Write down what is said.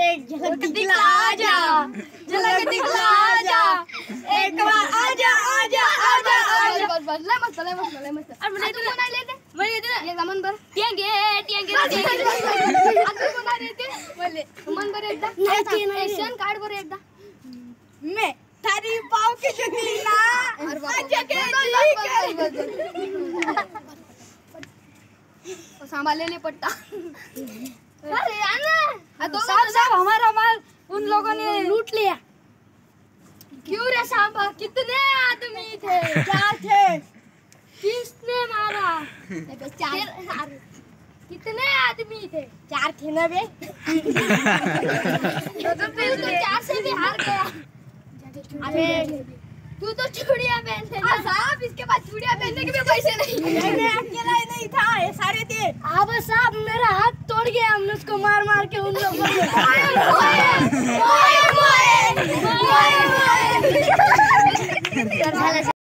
एक झलक एक बार मन एकदा काढ बरं एकदा मैं थारी पाव की जगीना आजा के सांभाले पट्टा अरे आना साहब साहब हमारा माल उन लोगों ने लूट लिया। क्यों रे सांबा कितने आदमी थे? क्या थे? किसने मारा? चार कितने आदमी थे? चार थे ना बे तो तो तो चार से भी हार गया। अरे तू तो चूड़िया पहन साहब इसके पास चूड़िया पहनने के भी पैसे नहीं मैंने अकेला ही नहीं था ये सारे थे अब साहब मेरा हाथ तोड़ गया हमने उसको मार मार के उन लोगों ने